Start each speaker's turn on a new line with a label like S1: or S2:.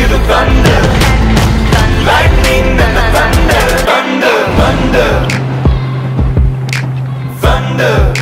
S1: hear the thunder. Lightning and the thunder. Thunder, thunder. Thunder.